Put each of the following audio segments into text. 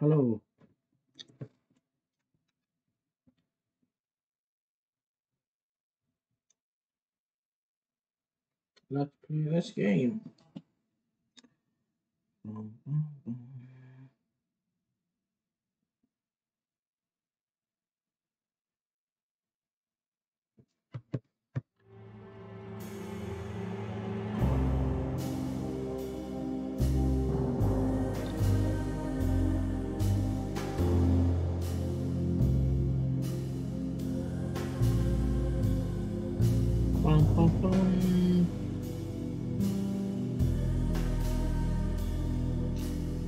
Hello. Let's play this game. Bum, bum, bum.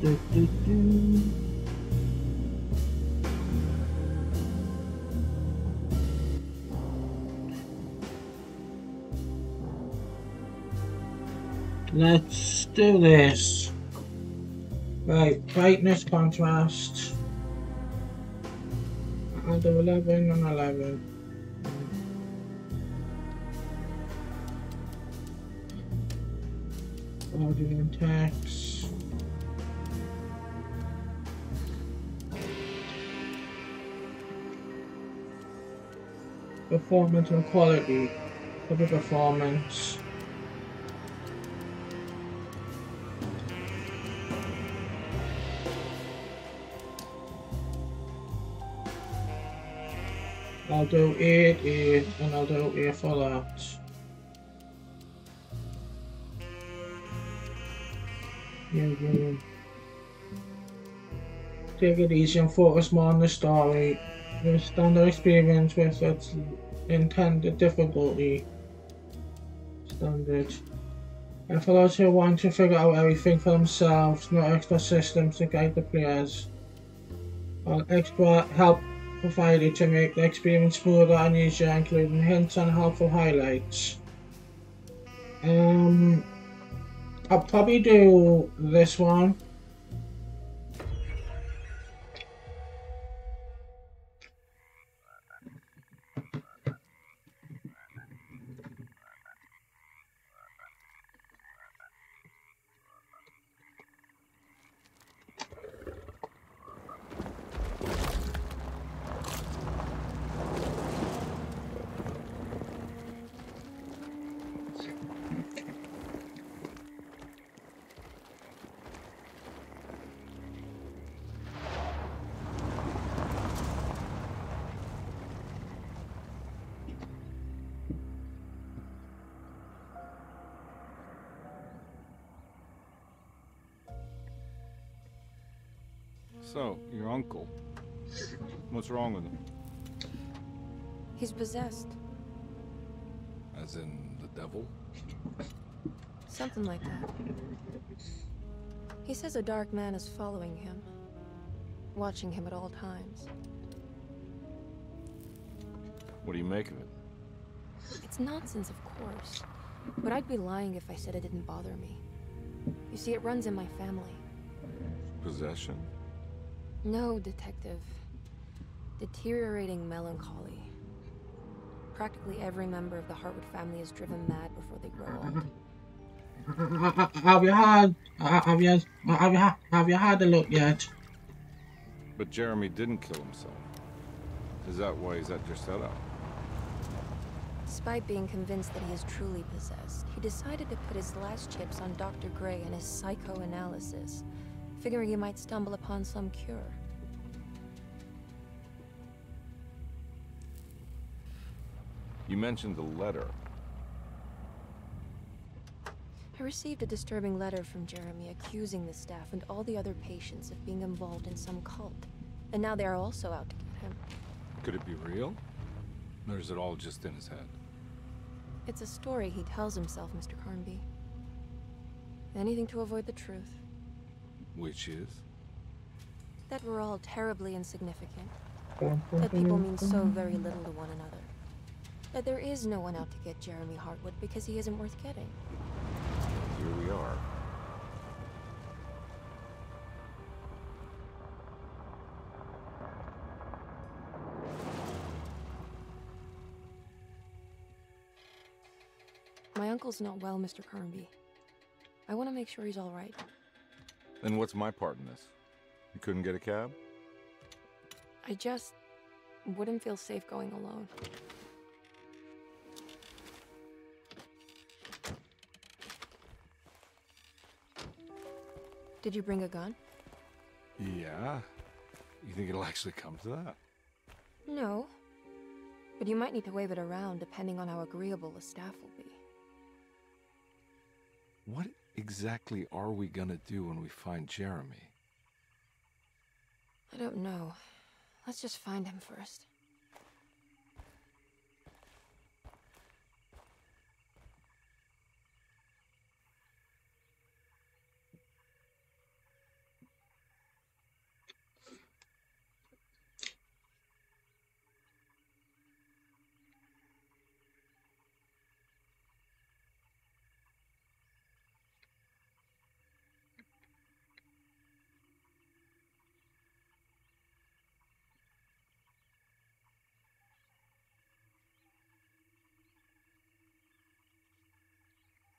Do, do, do. Let's do this. Right, brightness, contrast. I'll do 11 and 11. Audio and text. Performance and quality. Look at performance. I'll do 8, 8, and I'll do 8 for that. Yeah, yeah. Take it easy and focus more on the story. The standard experience with its intended difficulty. Standard. And for those who want to figure out everything for themselves, no extra systems to guide the players. Extra help provided to make the experience smoother and easier, including hints and helpful highlights. Um, I'll probably do this one. What's wrong with him? He's possessed. As in the devil? Something like that. He says a dark man is following him, watching him at all times. What do you make of it? It's nonsense, of course. But I'd be lying if I said it didn't bother me. You see, it runs in my family. Possession? No, Detective. Deteriorating melancholy. Practically every member of the Hartwood family is driven mad before they grow old. Have you had? Have you? Have you? Have you had a look yet? But Jeremy didn't kill himself. Is that why he's at Derceto? Despite being convinced that he is truly possessed, he decided to put his last chips on Dr. Gray and his psychoanalysis, figuring he might stumble upon some cure. You mentioned the letter. I received a disturbing letter from Jeremy accusing the staff and all the other patients of being involved in some cult. And now they are also out to get him. Could it be real? Or is it all just in his head? It's a story he tells himself, Mr. Carnby. Anything to avoid the truth. Which is? That we're all terribly insignificant. That people mean so very little to one another. That there is no one out to get Jeremy Hartwood because he isn't worth getting. Here we are. My uncle's not well, Mr. Carnby. I want to make sure he's all right. Then what's my part in this? You couldn't get a cab? I just wouldn't feel safe going alone. Did you bring a gun? Yeah. You think it'll actually come to that? No. But you might need to wave it around depending on how agreeable the staff will be. What exactly are we gonna do when we find Jeremy? I don't know. Let's just find him first.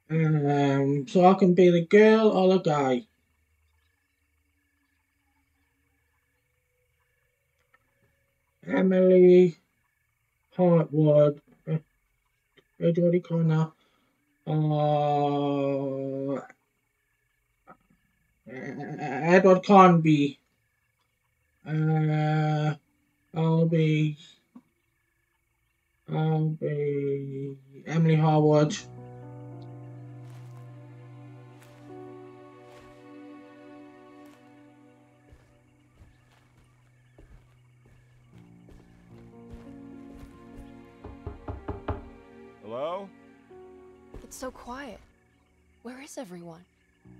Um, so I can be the girl or the guy. Emily Hartwood, Edward Connor, uh, Edward Conby. Uh, I'll be, I'll be Emily Harwood. Hello? It's so quiet. Where is everyone?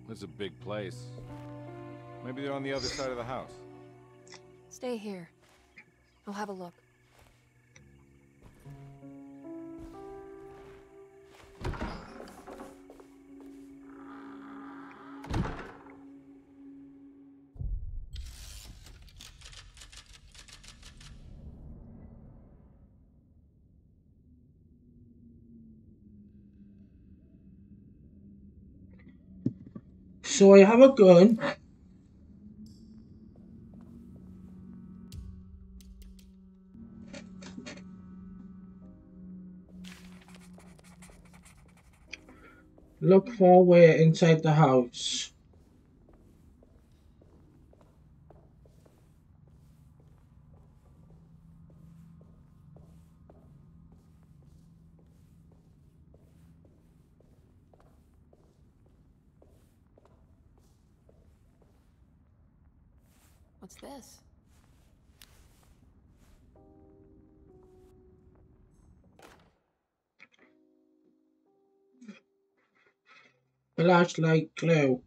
It's a big place. Maybe they're on the other side of the house. Stay here. I'll have a look. So I have a gun. Look for where inside the house. What's this? Flashlight glue.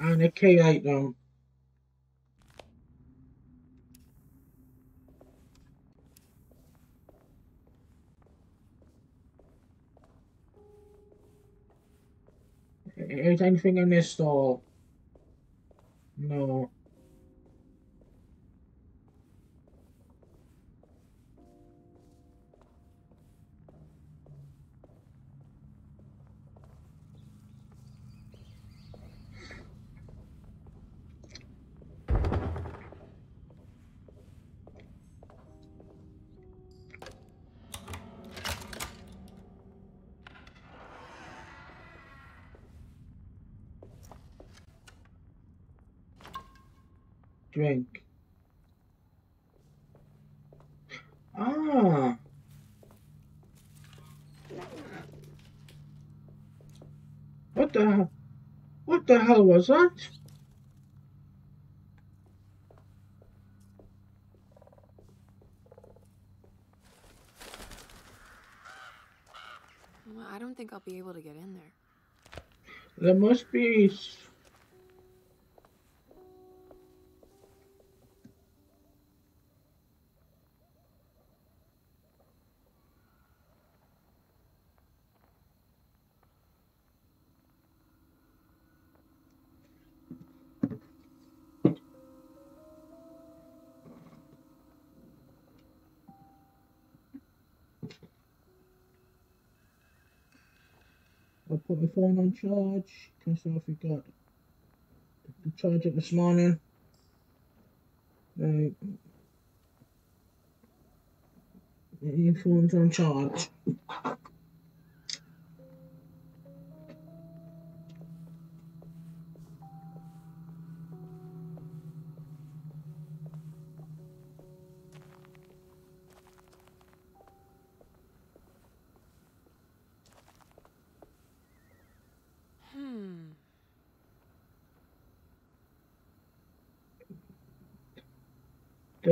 And a key item. Is anything in this stall? No. Drink. Ah. What the what the hell was that? Well, I don't think I'll be able to get in there. There must be I'll put my phone on charge because I forgot to charge it this morning. Uh, your phone's on charge.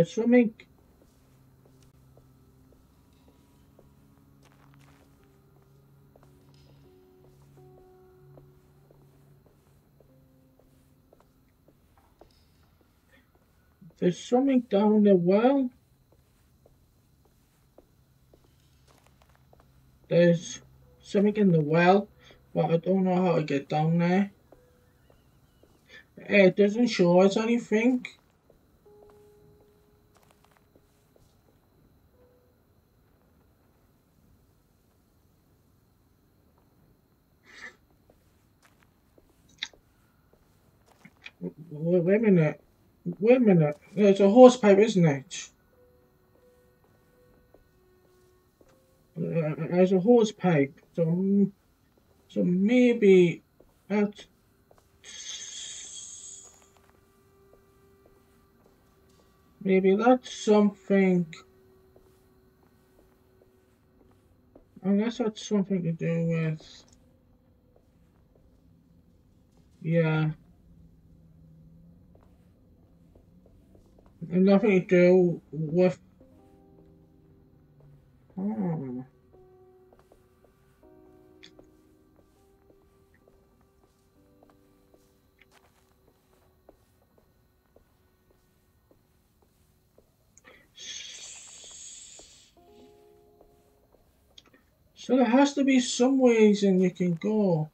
There's something. There's swimming down the well. There's something in the well, but I don't know how to get down there. It doesn't show us anything. Wait, wait a minute. Wait a minute. There's a horse pipe, isn't it? Uh, there's a horse pipe. So, so maybe that's. Maybe that's something. Unless that's something to do with. Yeah. Nothing to do with. Oh. So there has to be some ways in you can go.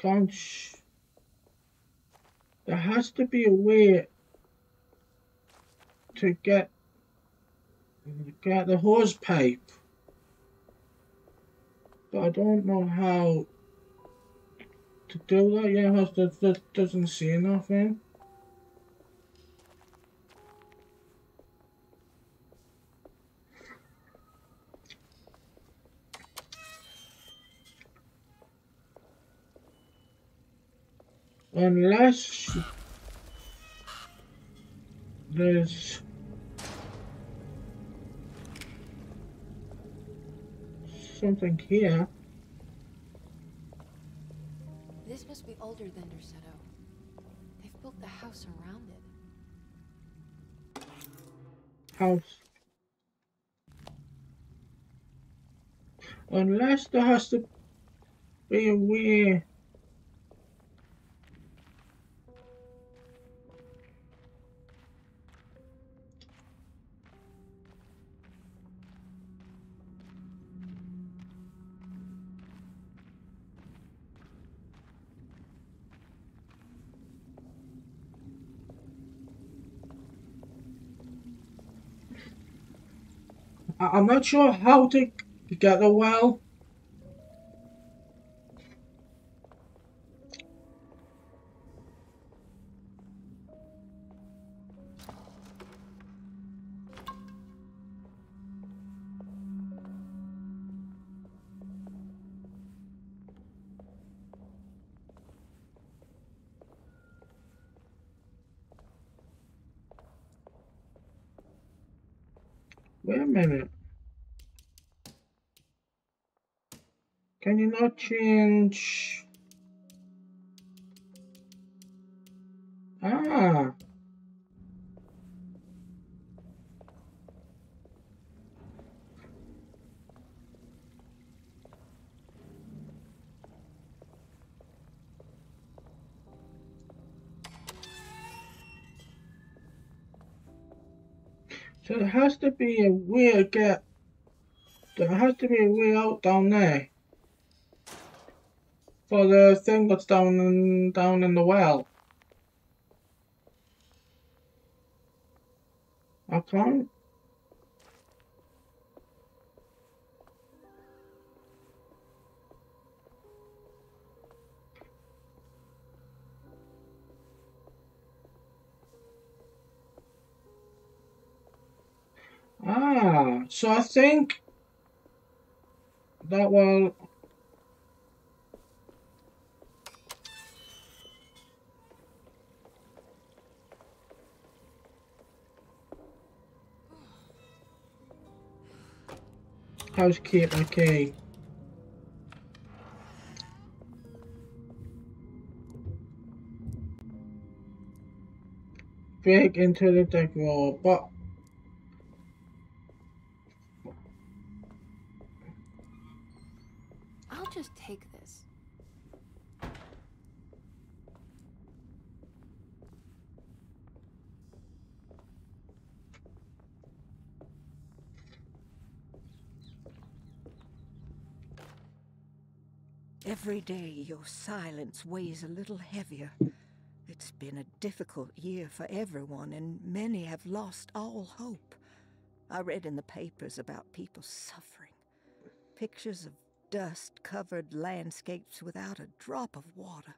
Can't. Sh there has to be a way to get get the hose pipe, but I don't know how to do that. Yeah, that doesn't say nothing. Unless there's something here. This must be older than Derceto. They've built the house around it. House. Unless there has to be a way I'm not sure how to get the well. Not change? Ah. So there has to be a way to get, there has to be a way out down there for the thing that's down in, down in the well. I can't. Ah, so I think that will housekeeper key. Break into the deck roll, but Every day your silence weighs a little heavier. It's been a difficult year for everyone, and many have lost all hope. I read in the papers about people suffering. Pictures of dust covered landscapes without a drop of water.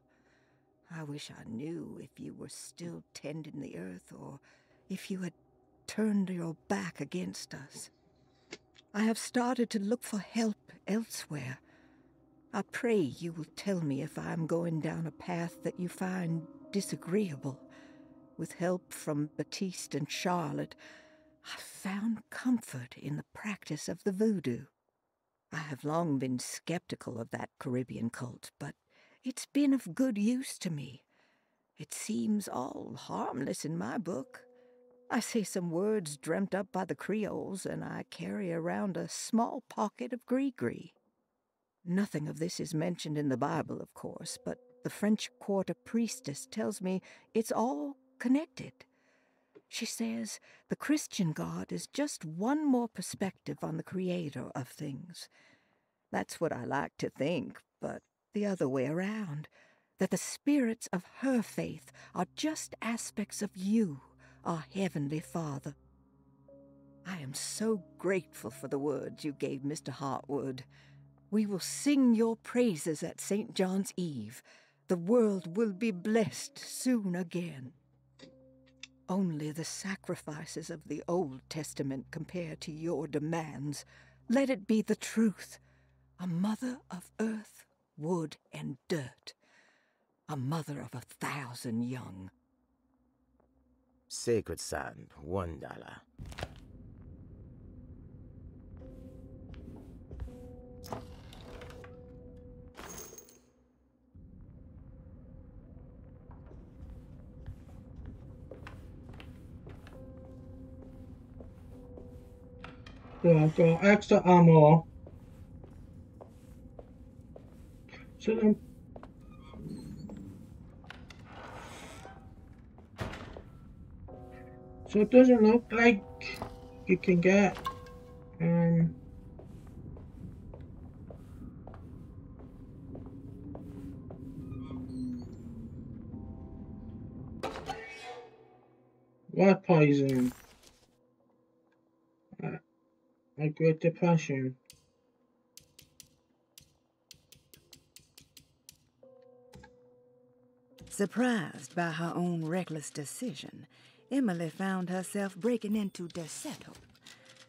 I wish I knew if you were still tending the earth or if you had turned your back against us. I have started to look for help elsewhere. I pray you will tell me if I am going down a path that you find disagreeable. With help from Batiste and Charlotte, I found comfort in the practice of the voodoo. I have long been skeptical of that Caribbean cult, but it's been of good use to me. It seems all harmless in my book. I say some words dreamt up by the Creoles, and I carry around a small pocket of gris-gris. Nothing of this is mentioned in the Bible, of course, but the French quarter priestess tells me it's all connected. She says the Christian God is just one more perspective on the creator of things. That's what I like to think, but the other way around. That the spirits of her faith are just aspects of you, our Heavenly Father. I am so grateful for the words you gave Mr. Hartwood. We will sing your praises at St. John's Eve. The world will be blessed soon again. Only the sacrifices of the Old Testament compare to your demands. Let it be the truth. A mother of earth, wood, and dirt. A mother of a thousand young. Sacred sand, one dollar. Yeah, I've got extra ammo. So then... So it doesn't look like you can get um What poison? Uh, a Great Depression. Surprised by her own reckless decision, Emily found herself breaking into Derceto.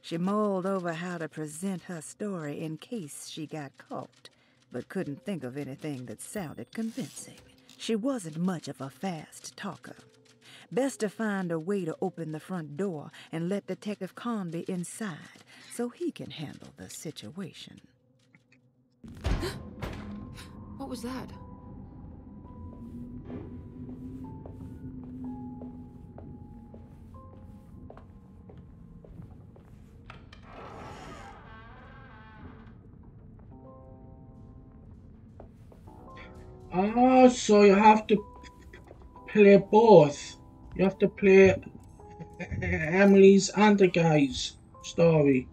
She mulled over how to present her story in case she got caught, but couldn't think of anything that sounded convincing. She wasn't much of a fast talker. Best to find a way to open the front door and let Detective Carnby inside so he can handle the situation. What was that? Oh, so you have to play both. You have to play Emily's and the guy's story.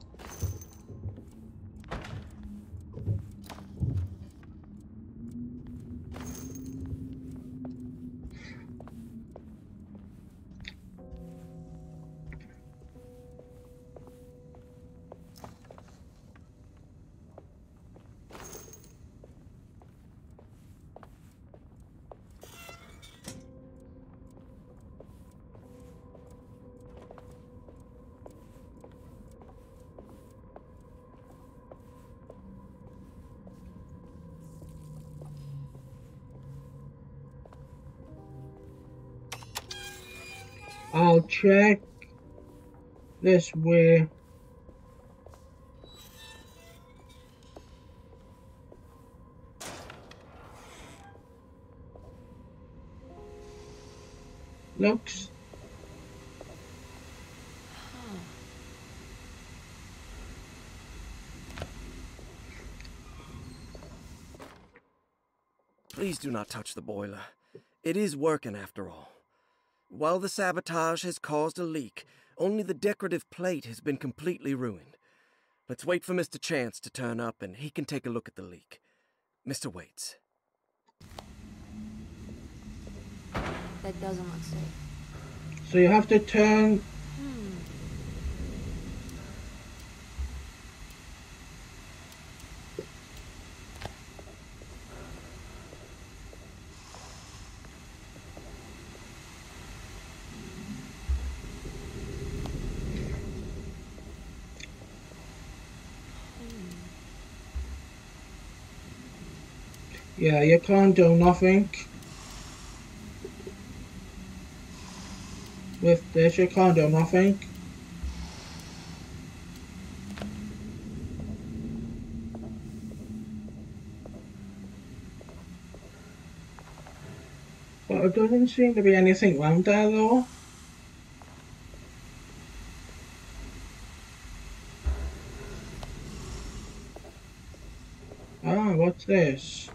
Check this way. Looks Please do not touch the boiler. It is working after all. While the sabotage has caused a leak, only the decorative plate has been completely ruined. Let's wait for Mr. Chance to turn up and he can take a look at the leak. Mr. Waits. That doesn't look safe. so you have to turn Yeah, you can't do nothing. With this, you can't do nothing. But it doesn't seem to be anything around there though. Ah, what's this?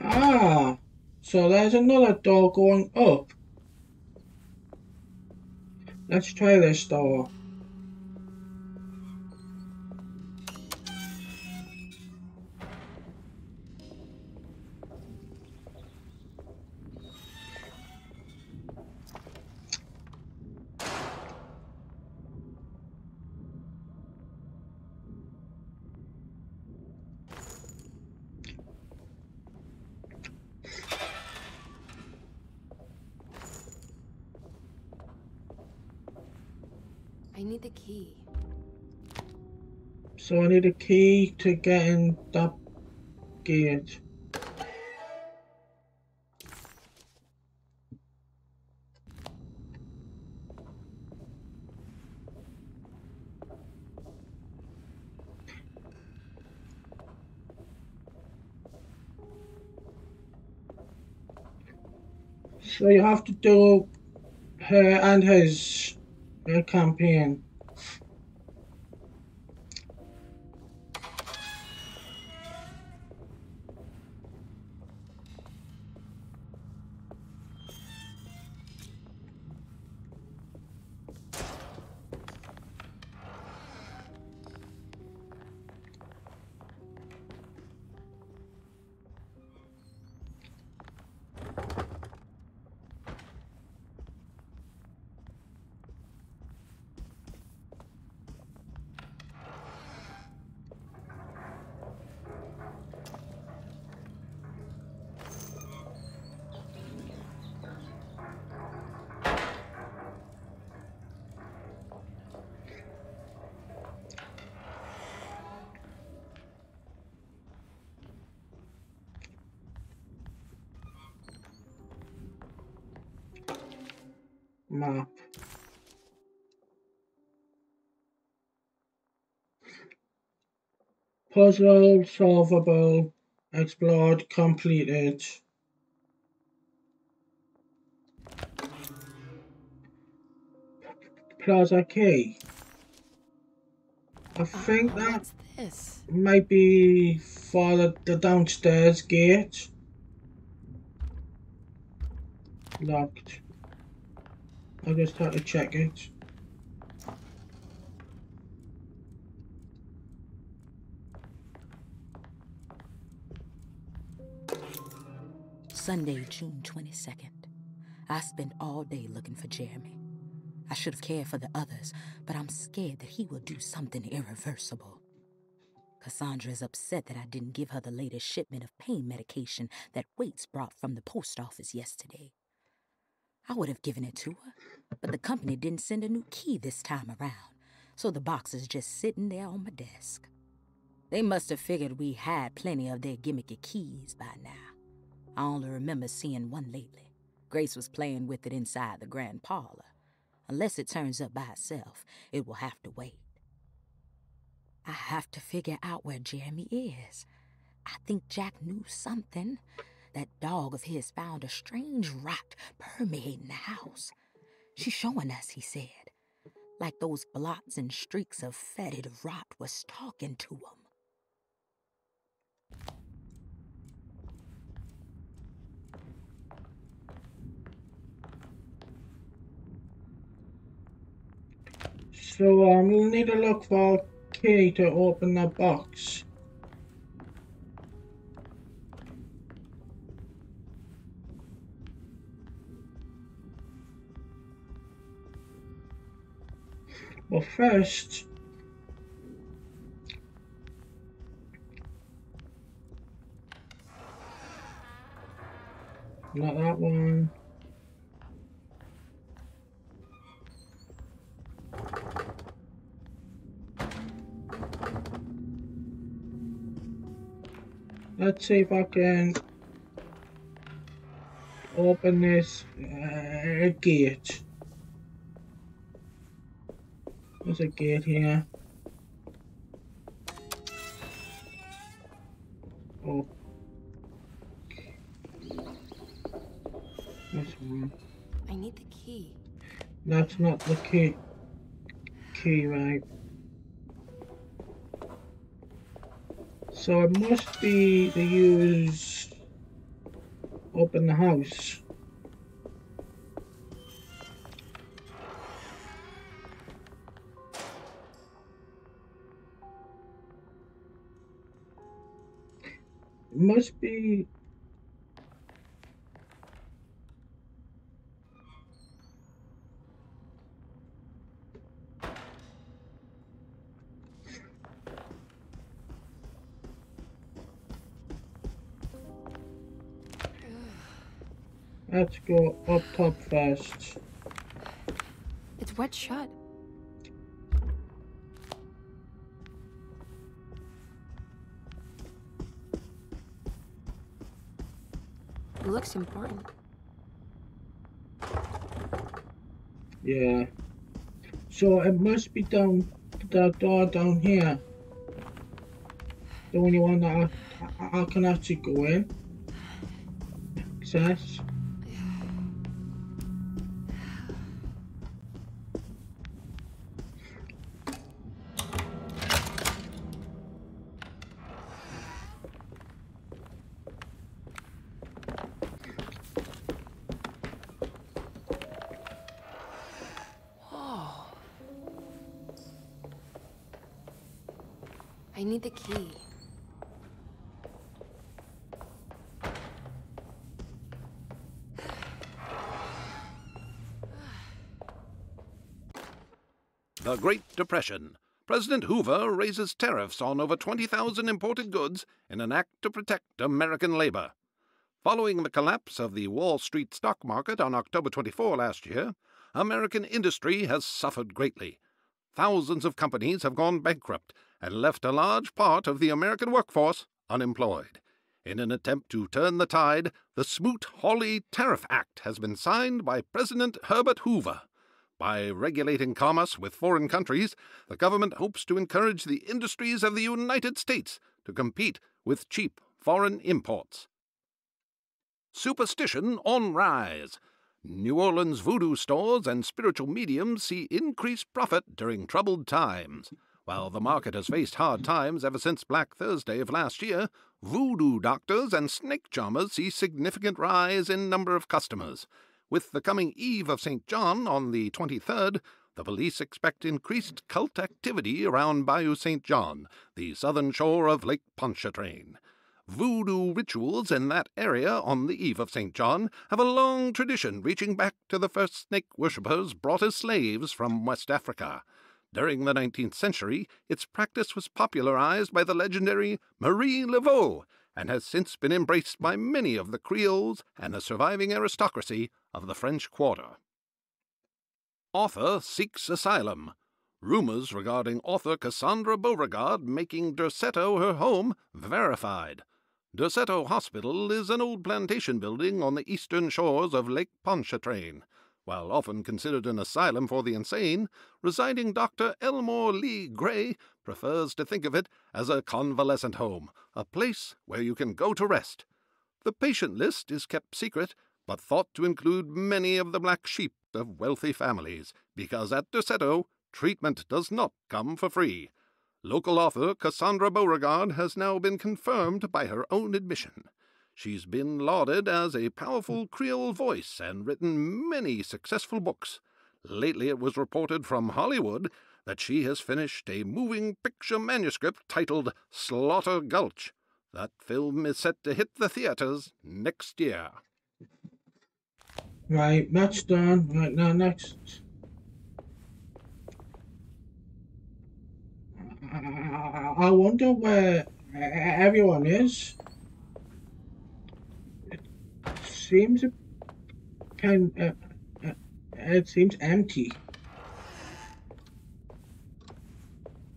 Ah, so there's another door going up. Let's try this door. A key to getting in that gate. So you have to do her and his uh, campaign. Puzzle solvable. Explored completed. Plaza key. I ah, think that What's this? might be for the, the downstairs gate. Locked. I just had to check it. Sunday, June 22nd. I spent all day looking for Jeremy. I should have cared for the others, but I'm scared that he will do something irreversible. Cassandra is upset that I didn't give her the latest shipment of pain medication that Waits brought from the post office yesterday. I would have given it to her, but the company didn't send a new key this time around, so the box is just sitting there on my desk. They must have figured we had plenty of their gimmicky keys by now. I only remember seeing one lately. Grace was playing with it inside the grand parlor. Unless it turns up by itself, it will have to wait. I have to figure out where Jeremy is. I think Jack knew something. That dog of his found a strange rot permeating the house. She's showing us, he said. Like those blots and streaks of fetid rot was talking to him. So um, we'll need to look for a key to open the box. Well, first, not that one. Let's see if I can open this uh, gate. There's a gate here. Oh. This one. I need the key. That's not the key. Key, right? So it must be to use open the house. It must be go up top first. It's wet shut. It looks important. Yeah. So it must be down the door down here. The only one that I, I, I can actually go in. Access. The Great Depression. President Hoover raises tariffs on over 20,000 imported goods in an act to protect American labor. Following the collapse of the Wall Street stock market on October 24 last year, American industry has suffered greatly. Thousands of companies have gone bankrupt and left a large part of the American workforce unemployed. In an attempt to turn the tide, the Smoot Hawley Tariff Act has been signed by President Herbert Hoover. By regulating commerce with foreign countries, the government hopes to encourage the industries of the United States to compete with cheap foreign imports. Superstition on rise. New Orleans voodoo stores and spiritual mediums see increased profit during troubled times. While the market has faced hard times ever since Black Thursday of last year, voodoo doctors and snake charmers see significant rise in number of customers. With the coming eve of St. John on the 23rd, the police expect increased cult activity around Bayou St. John, the southern shore of Lake Pontchartrain. Voodoo rituals in that area on the eve of St. John have a long tradition reaching back to the first snake worshippers brought as slaves from West Africa. During the 19th century, its practice was popularized by the legendary Marie Laveau and has since been embraced by many of the Creoles and the surviving aristocracy of the French Quarter. Author seeks asylum. Rumors regarding author Cassandra Beauregard making Derceto her home verified. Derceto Hospital is an old plantation building on the eastern shores of Lake Pontchartrain. While often considered an asylum for the insane, residing Dr. Elmore Lee Gray prefers to think of it as a convalescent home, a place where you can go to rest. The patient list is kept secret, but thought to include many of the black sheep of wealthy families, because at Derceto, treatment does not come for free. Local author Cassandra Beauregard has now been confirmed by her own admission. She's been lauded as a powerful Creole voice and written many successful books. Lately, it was reported from Hollywood that she has finished a moving picture manuscript titled Slaughter Gulch. That film is set to hit the theaters next year. Right, that's done. Right now, next. I wonder where everyone is. It seems kind uh, uh, it seems empty.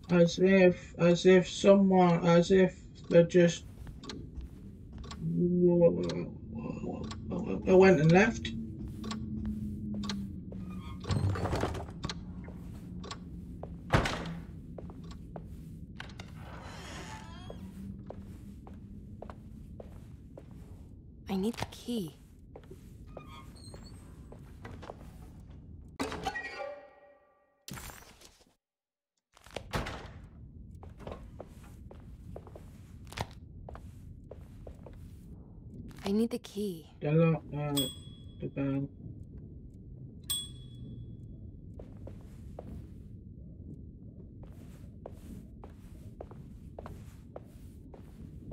As if, as if someone, as if they're just went and left. Key. I need the key. Hello, uh, the bell.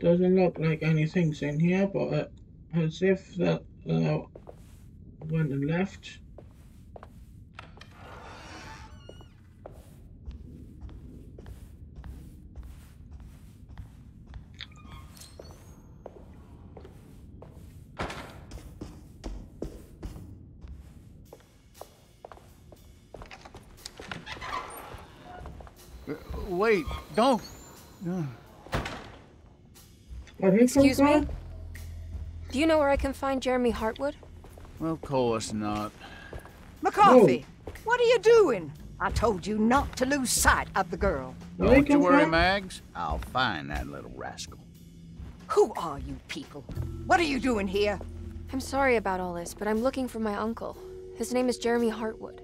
Doesn't look like anything's in here, but uh, as if that uh, went and left. Wait, don't. Excuse me? Do you know where I can find Jeremy Hartwood? Of course not. McCarthy, what are you doing? I told you not to lose sight of the girl. Don't you worry, Mags. I'll find that little rascal. Who are you people? What are you doing here? I'm sorry about all this, but I'm looking for my uncle. His name is Jeremy Hartwood.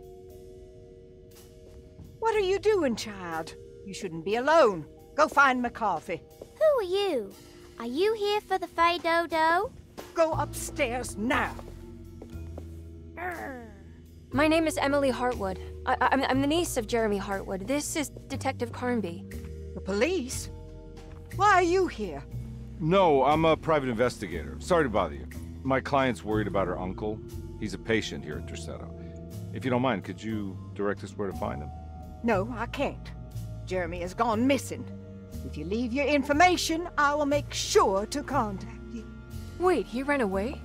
What are you doing, child? You shouldn't be alone. Go find McCarthy. Who are you? Are you here for the fais do-do? Go upstairs now. My name is Emily Hartwood. I I'm, I'm the niece of Jeremy Hartwood. This is Detective Carnby. The police? Why are you here? No, I'm a private investigator. Sorry to bother you. My client's worried about her uncle. He's a patient here at Derceto. If you don't mind, could you direct us where to find him? No, I can't. Jeremy has gone missing. If you leave your information, I will make sure to contact you. Wait, he ran away?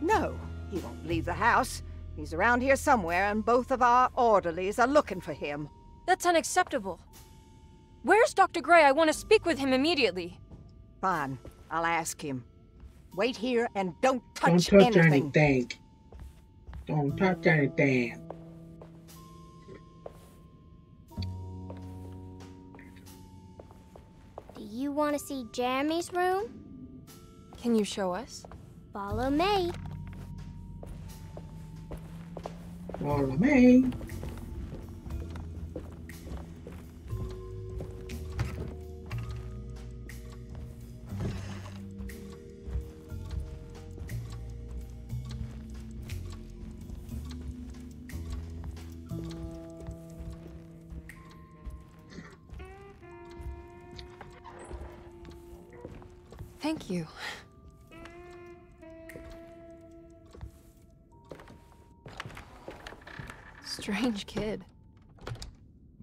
No, he won't leave the house. He's around here somewhere, and both of our orderlies are looking for him. That's unacceptable. Where's Dr. Gray? I want to speak with him immediately. Fine, I'll ask him. Wait here and don't touch, Don't touch, touch anything. anything. Don't touch anything. Do you want to see Jeremy's room? Can you show us? Follow me. Follow me. Thank you. Strange kid.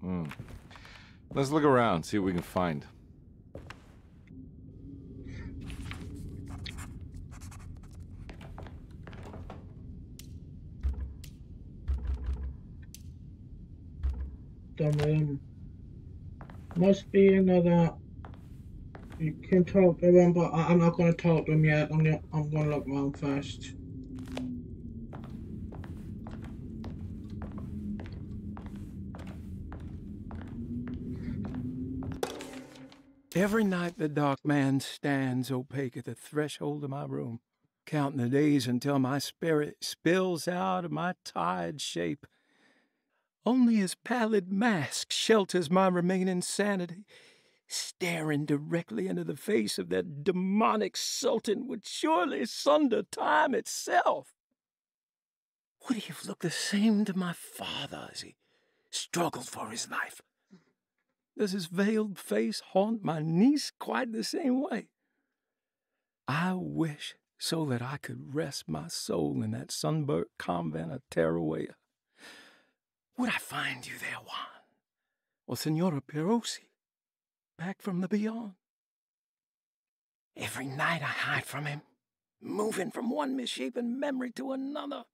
Hmm. Let's look around, see what we can find. Dublin. Must be another. You can talk to them, but I'm not gonna talk to them yet. I'm gonna, I'm gonna look around first. Every night the dark man stands opaque at the threshold of my room, counting the days until my spirit spills out of my tired shape. Only his pallid mask shelters my remaining sanity. Staring directly into the face of that demonic sultan would surely sunder time itself. Would he have looked the same to my father as he struggled for his life? Does his veiled face haunt my niece quite the same way? I wish so that I could rest my soul in that sunburnt convent of Teruel. Would I find you there, Juan? Or Senora Pirosi, back from the beyond? Every night I hide from him, moving from one misshapen memory to another.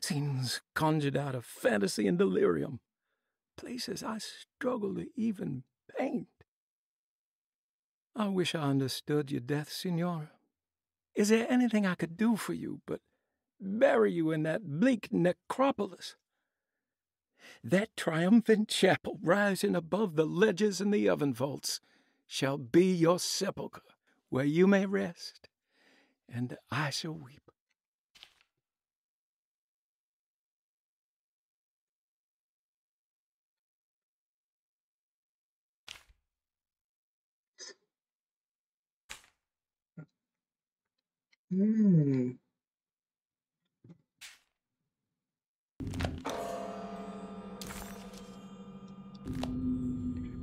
Scenes conjured out of fantasy and delirium places I struggle to even paint. I wish I understood your death, Signora. Is there anything I could do for you but bury you in that bleak necropolis? That triumphant chapel rising above the ledges and the oven vaults shall be your sepulchre, where you may rest, and I shall weep. Hmm.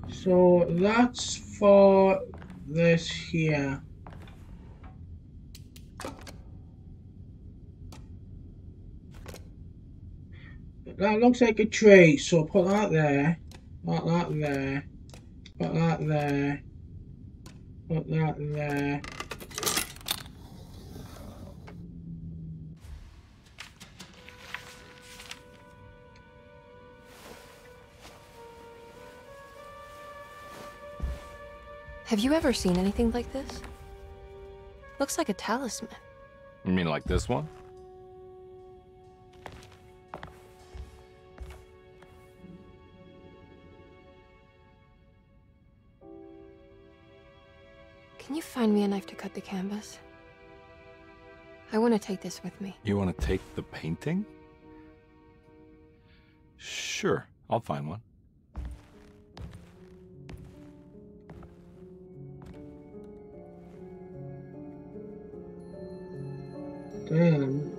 So that's for this here. That looks like a tree, so put that there, put that there, put that there, put that there. Have you ever seen anything like this? Looks like a talisman. You mean like this one? Can you find me a knife to cut the canvas? I want to take this with me. You want to take the painting? Sure, I'll find one. Damn.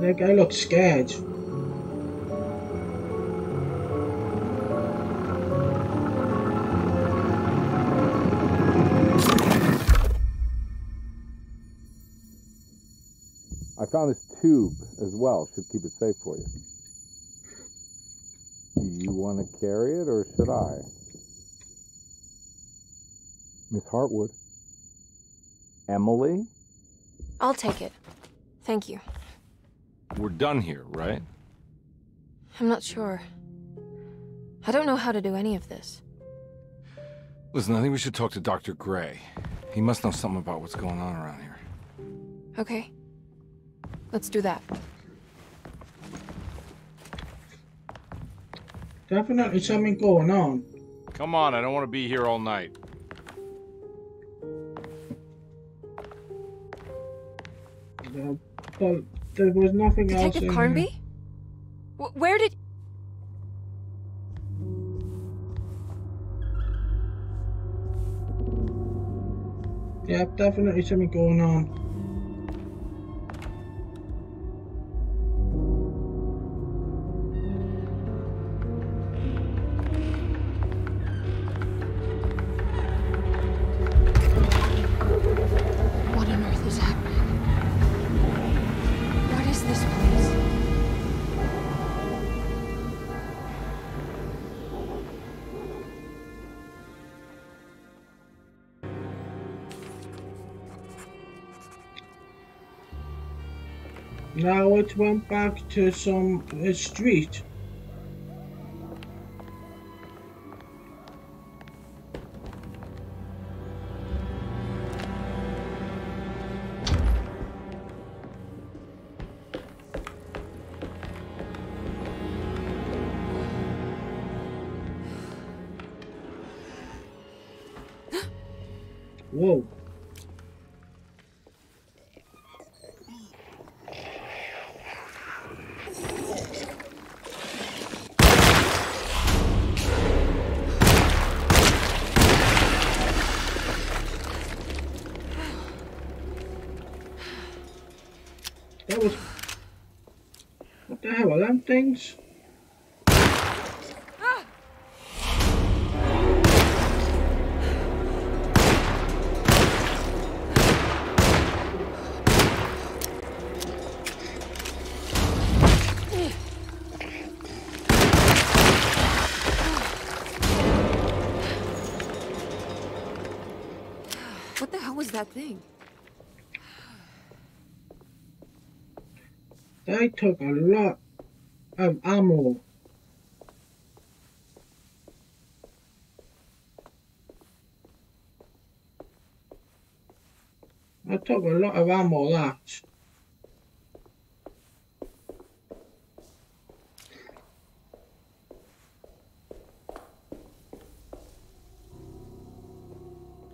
That guy looks scared. I found this tube as well. Should keep it safe for you. Do you want to carry it or should I? Miss Hartwood? Emily? I'll take it. Thank you. We're done here, right? I'm not sure. I don't know how to do any of this. Listen, I think we should talk to Dr. Gray. He must know something about what's going on around here. Okay. Let's do that. Definitely something going on. Come on, I don't want to be here all night. But there was nothing else Detective Carnby? W where did... there. Yeah, definitely something going on. but went back to some uh, street. Whoa. Them things? What the hell was that thing? They took a lot of ammo. I took a lot of ammo, that.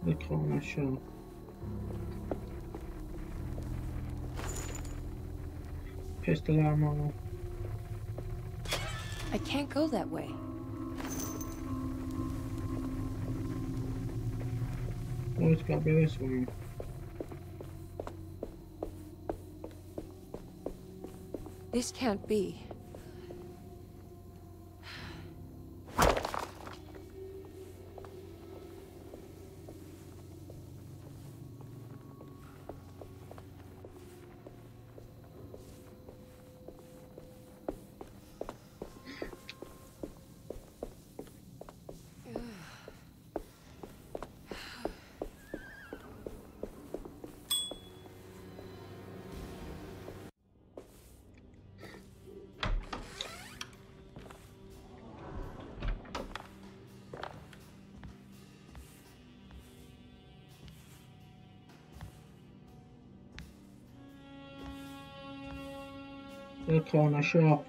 The corner shop. Pistol ammo. I can't go that way. Oh, it's gotta be this way. This can't be. The corner shop.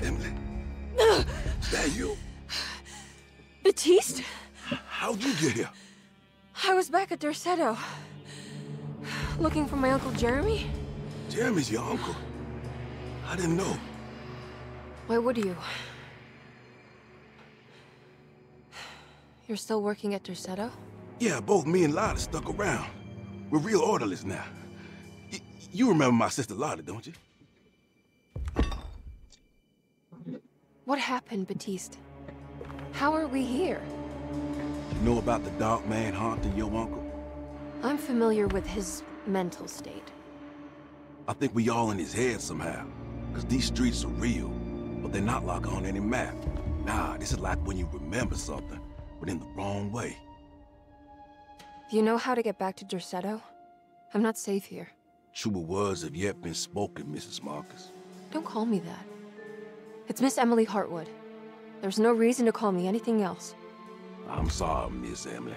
Emily, is that you? Batiste? How'd you get here? I was back at Derceto. Looking for my Uncle Jeremy? Jeremy's your uncle. I didn't know. Why would you? You're still working at Derceto? Yeah, both me and Lotta stuck around. We're real orderlies now. Y you remember my sister Lotta, don't you? What happened, Batiste? How are we here? You know about the dark man haunting your uncle? I'm familiar with his mental state. I think we all in his head somehow. Because these streets are real, but they're not like on any map. Nah, this is like when you remember something, but in the wrong way. Do you know how to get back to Derceto? I'm not safe here. Truer words have yet been spoken, Mrs. Marcus. Don't call me that. It's Miss Emily Hartwood. There's no reason to call me anything else. I'm sorry, Miss Emily.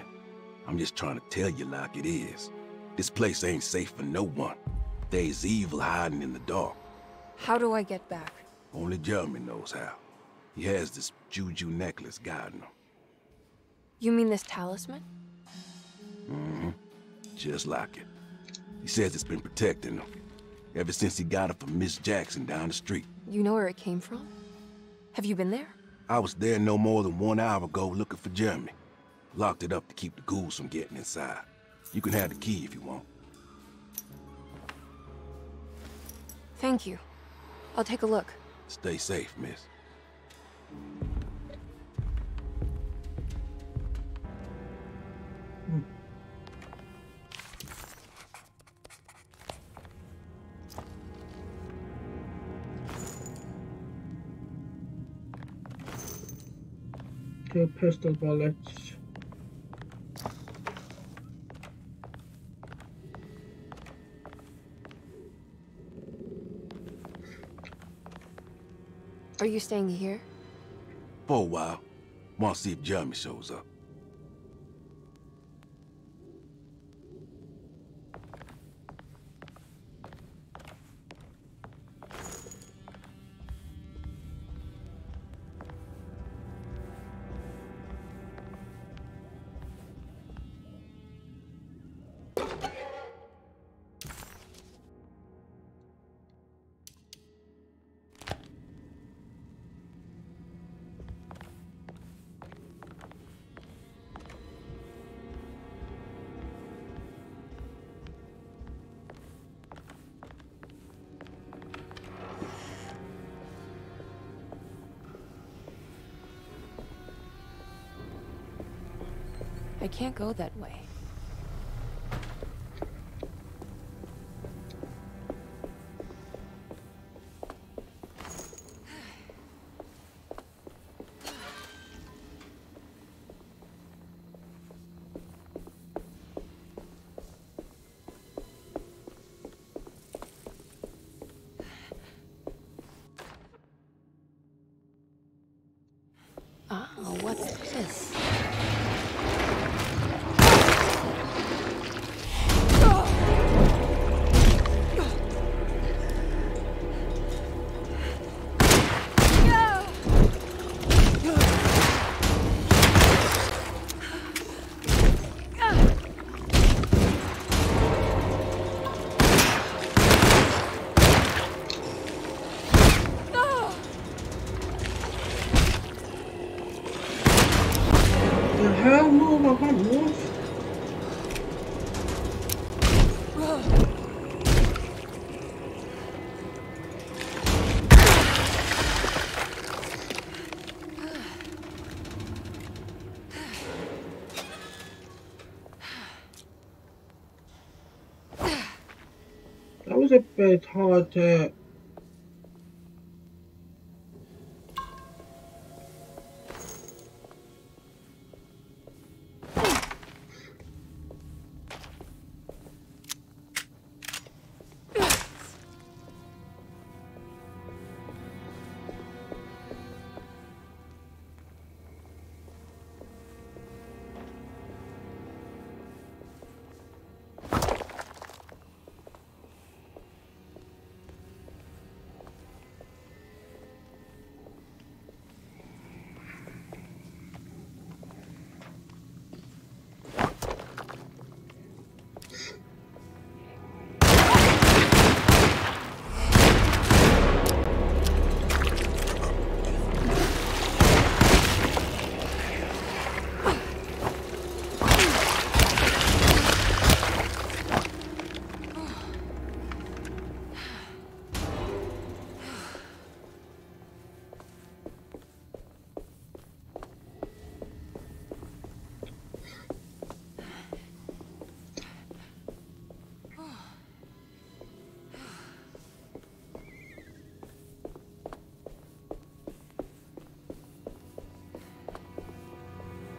I'm just trying to tell you like it is. This place ain't safe for no one. There's evil hiding in the dark. How do I get back? Only Jeremy knows how. He has this juju necklace guiding him. You mean this talisman? Mm-hmm. Just like it. He says it's been protecting him. Ever since he got it from Miss Jackson down the street. You know where it came from? Have you been there? I was there no more than one hour ago looking for Jeremy. Locked it up to keep the ghouls from getting inside. You can have the key if you want. Thank you. I'll take a look. Stay safe, miss. Pistol bullets. Are you staying here? For a while. Want to see if Jeremy shows up. I can't go that way. That was a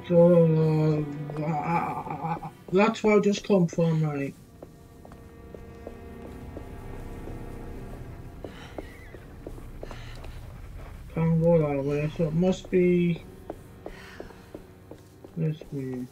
So, uh, that's where I just come from, right? Can't go that way, so it must be this way.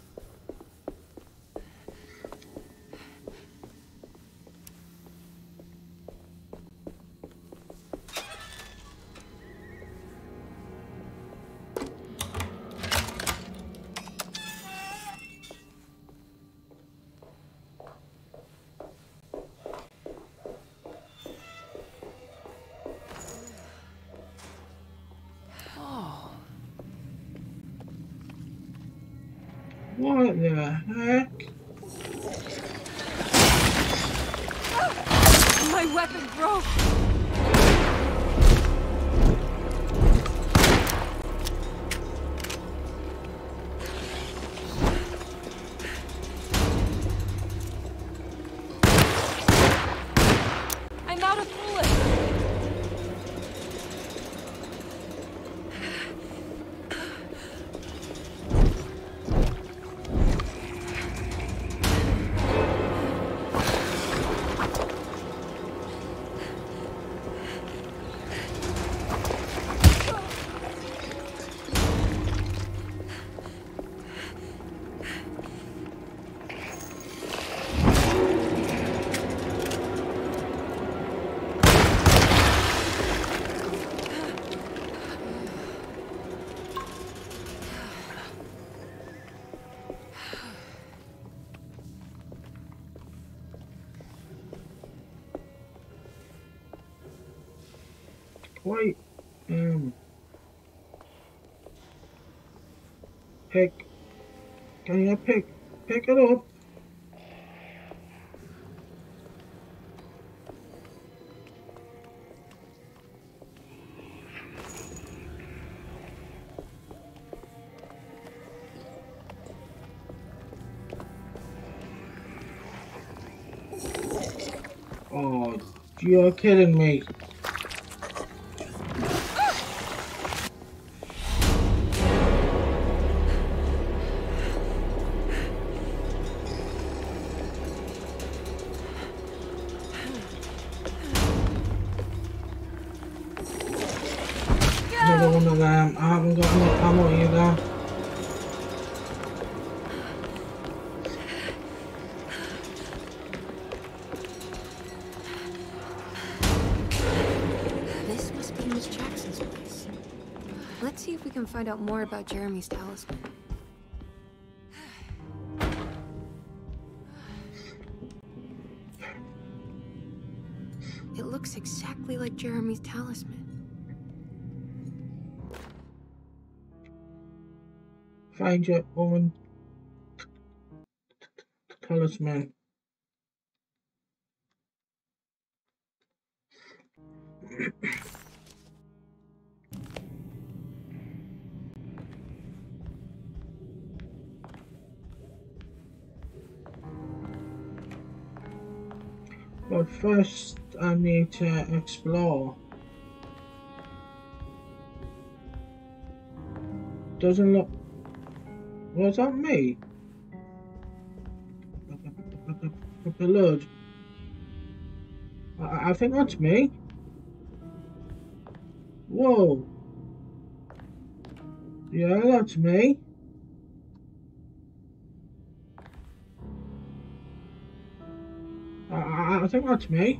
Can you pick pick it up Oh, you're kidding me. Let's see if we can find out more about Jeremy's talisman. It looks exactly like Jeremy's talisman. Find your own talisman. But first, I need to explore. Doesn't look. Was that me? Blood. I, I think that's me. Whoa. Yeah, that's me. I, think that's me.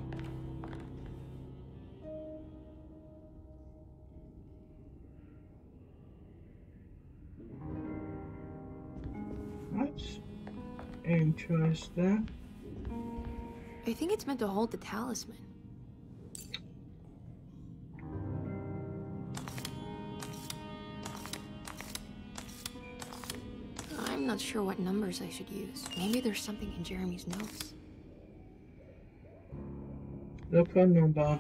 That's interesting. I think it's meant to hold the talisman. I'm not sure what numbers I should use. Maybe there's something in Jeremy's notes. Look for number.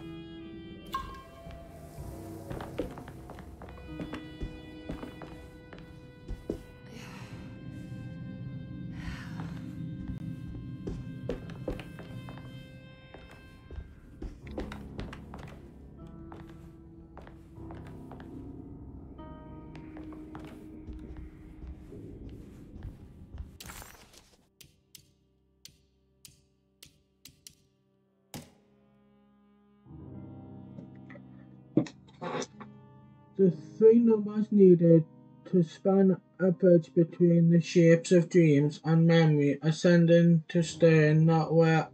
The three numbers needed to span a bridge between the shapes of dreams and memory, ascending to stay not where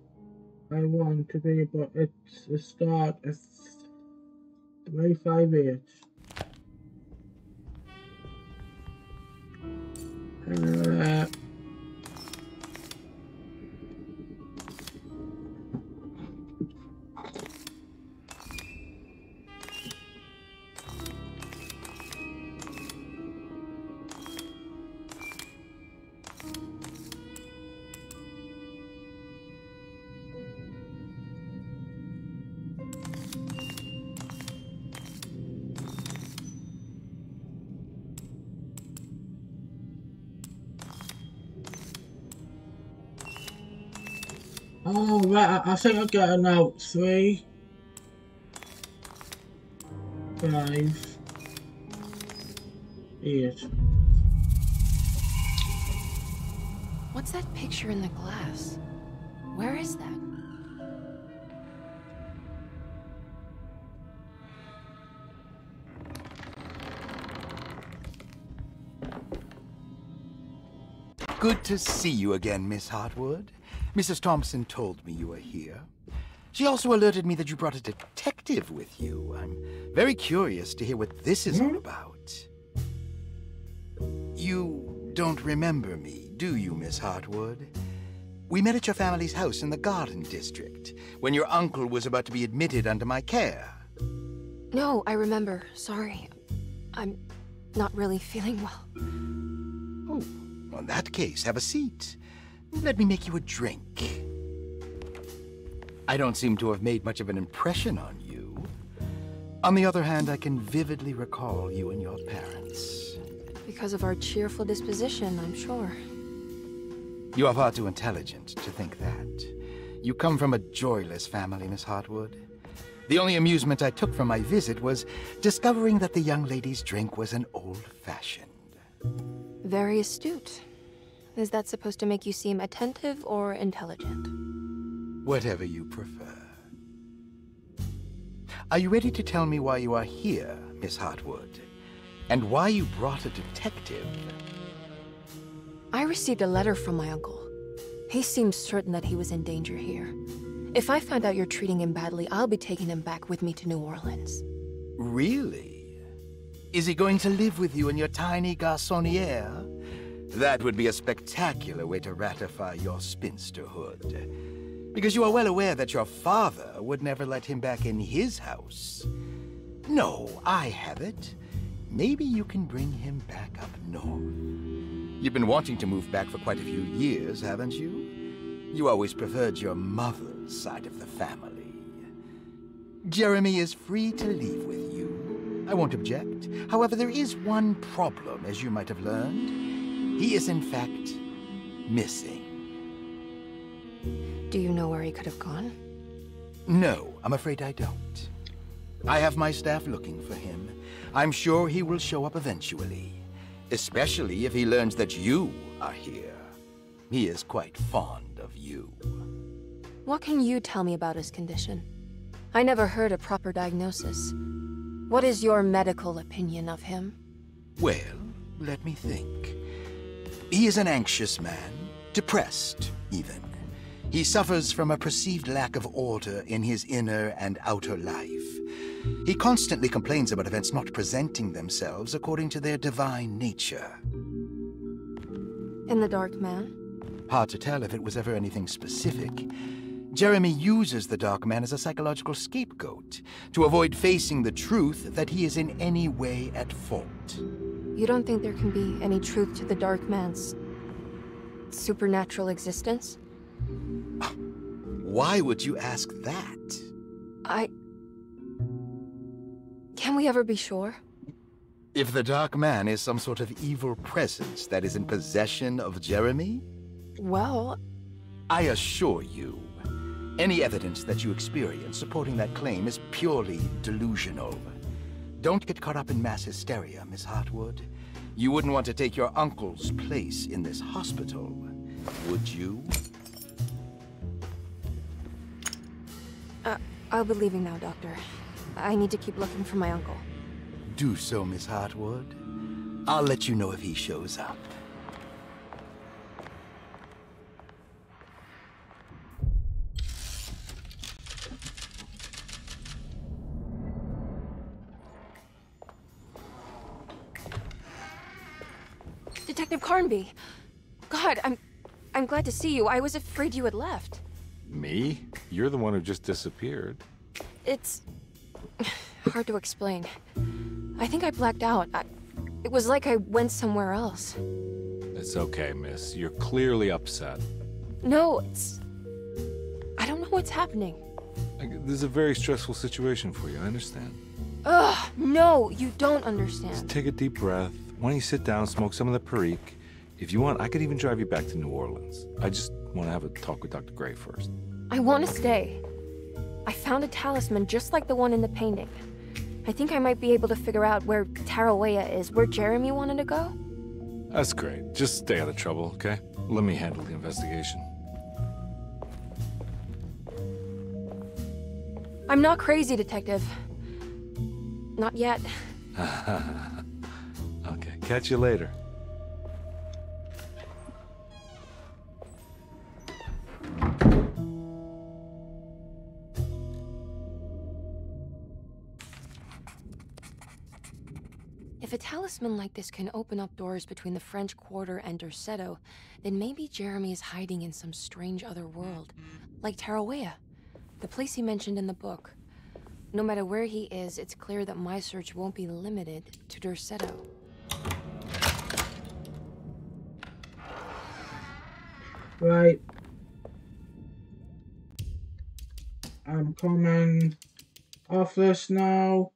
I want to be, but it's the start of 358. Think I get a note. Three, five, eight. What's that picture in the glass? Where is that? Good to see you again, Miss Hartwood. Mrs. Thompson told me you were here. She also alerted me that you brought a detective with you. I'm very curious to hear what this is all hmm? about. You don't remember me, do you, Miss Hartwood? We met at your family's house in the Garden District when your uncle was about to be admitted under my care. No, I remember. Sorry. I'm not really feeling well. Oh, in that case, have a seat. Let me make you a drink. I don't seem to have made much of an impression on you. On the other hand, I can vividly recall you and your parents. Because of our cheerful disposition, I'm sure. You are far too intelligent to think that. You come from a joyless family, Miss Hartwood. The only amusement I took from my visit was discovering that the young lady's drink was an old-fashioned. Very astute. Is that supposed to make you seem attentive or intelligent? Whatever you prefer. Are you ready to tell me why you are here, Miss Hartwood? And why you brought a detective? I received a letter from my uncle. He seems certain that he was in danger here. If I find out you're treating him badly, I'll be taking him back with me to New Orleans. Really? Is he going to live with you in your tiny garçonniere? That would be a spectacular way to ratify your spinsterhood. Because you are well aware that your father would never let him back in his house. No, I have it. Maybe you can bring him back up north. You've been wanting to move back for quite a few years, haven't you? You always preferred your mother's side of the family. Jeremy is free to leave with you. I won't object. However, there is one problem, as you might have learned. He is, in fact, missing. Do you know where he could have gone? No, I'm afraid I don't. I have my staff looking for him. I'm sure he will show up eventually. Especially if he learns that you are here. He is quite fond of you. What can you tell me about his condition? I never heard a proper diagnosis. What is your medical opinion of him? Well, let me think. He is an anxious man, depressed, even. He suffers from a perceived lack of order in his inner and outer life. He constantly complains about events not presenting themselves according to their divine nature. In the Dark Man? Hard to tell if it was ever anything specific. Jeremy uses the Dark Man as a psychological scapegoat to avoid facing the truth that he is in any way at fault. You don't think there can be any truth to the Dark Man's supernatural existence? Why would you ask that? I... Can we ever be sure? If the Dark Man is some sort of evil presence that is in possession of Jeremy? Well... I assure you, any evidence that you experience supporting that claim is purely delusional. Don't get caught up in mass hysteria, Miss Hartwood. You wouldn't want to take your uncle's place in this hospital, would you? Uh, I'll be leaving now, Doctor. I need to keep looking for my uncle. Do so, Miss Hartwood. I'll let you know if he shows up. Detective Carnby! God, I'm... I'm glad to see you. I was afraid you had left. Me? You're the one who just disappeared. It's... hard to explain. I think I blacked out. I... It was like I went somewhere else. It's okay, miss. You're clearly upset. No, it's... I don't know what's happening. This is a very stressful situation for you, I understand. Ugh, no, you don't understand. Just take a deep breath. Why don't you sit down, smoke some of the Perique? If you want, I could even drive you back to New Orleans. I just want to have a talk with Dr. Gray first. I want to stay. I found a talisman just like the one in the painting. I think I might be able to figure out where Tarawea is, where Jeremy wanted to go. That's great. Just stay out of trouble, okay? Let me handle the investigation. I'm not crazy, Detective. Not yet. catch you later. If a talisman like this can open up doors between the French Quarter and Derceto, then maybe Jeremy is hiding in some strange other world, like Tarawea, the place he mentioned in the book. No matter where he is, it's clear that my search won't be limited to Derceto. Right. I'm coming off this now.